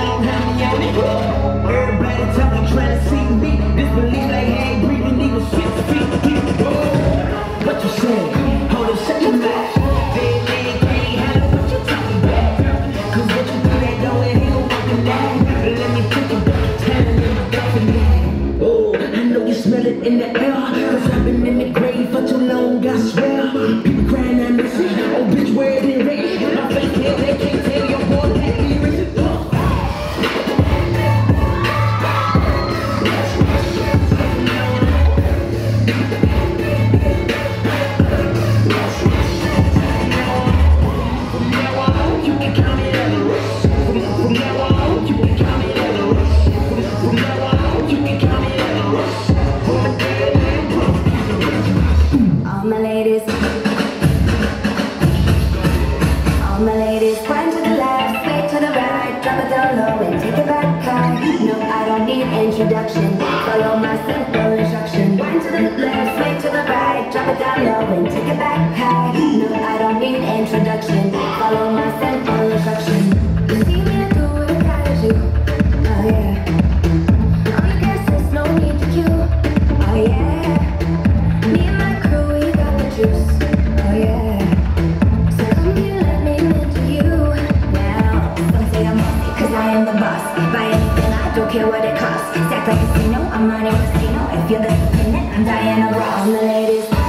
down, down. my ladies, wind to the left, sway to the right, drop it down low and take it back high. No, I don't need introduction, follow my simple instruction. Wind to the left, sway to the right, drop it down low and take it back high. No, I don't need introduction, follow my simple instruction. don't care what it costs. Stack like casino, I'm running casino If you're the internet, I'm dying around the latest